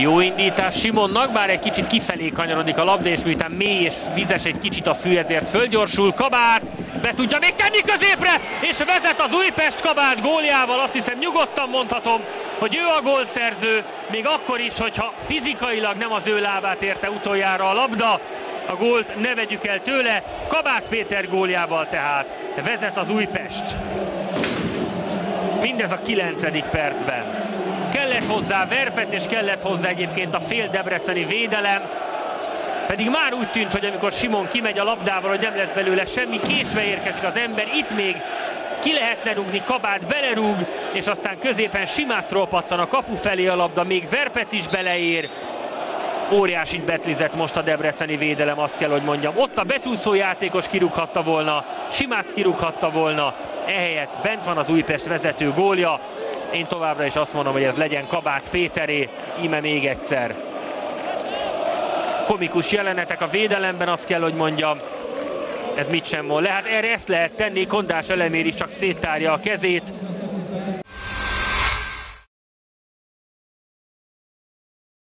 Jó indítás Simonnak, bár egy kicsit kifelé kanyarodik a labda, és miután mély és vizes egy kicsit a fű, ezért fölgyorsul. Kabát be tudja még tenni középre, és vezet az Újpest Kabát góljával. Azt hiszem nyugodtan mondhatom, hogy ő a gólszerző, még akkor is, hogyha fizikailag nem az ő lábát érte utoljára a labda. A gólt ne vegyük el tőle, Kabát Péter góljával tehát vezet az Újpest. Mindez a 9. percben. Kellett hozzá Verpec, és kellett hozzá egyébként a fél debreceni védelem. Pedig már úgy tűnt, hogy amikor Simon kimegy a labdával, hogy nem lesz belőle semmi, késve érkezik az ember, itt még ki lehetne rúgni, Kabát belerúg, és aztán középen Simácról pattan a kapu felé a labda, még Verpec is beleér. Óriásit betlizett most a debreceni védelem, azt kell, hogy mondjam. Ott a becsúszó játékos kirúghatta volna, Simác kirúghatta volna, ehelyett bent van az Újpest vezető gólja. Én továbbra is azt mondom, hogy ez legyen Kabát Péteré, íme még egyszer. Komikus jelenetek a védelemben, azt kell, hogy mondjam. Ez mit sem mond. Lehet, erre ezt lehet tenni, Kondás elemér is csak széttárja a kezét.